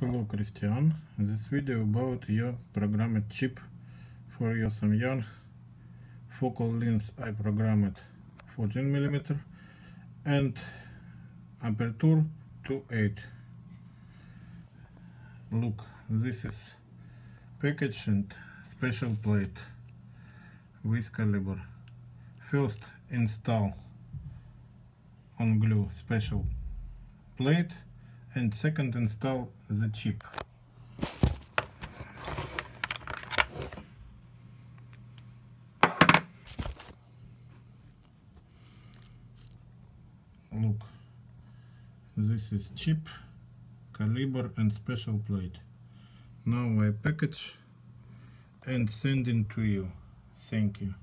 Hello Christian, this video about your programmed chip for your Samyang focal length I programmed 14mm and aperture to 8 look this is package and special plate with caliber. First install on glue special plate and second install the chip. Look, this is chip, caliber and special plate. Now I package and send it to you. Thank you.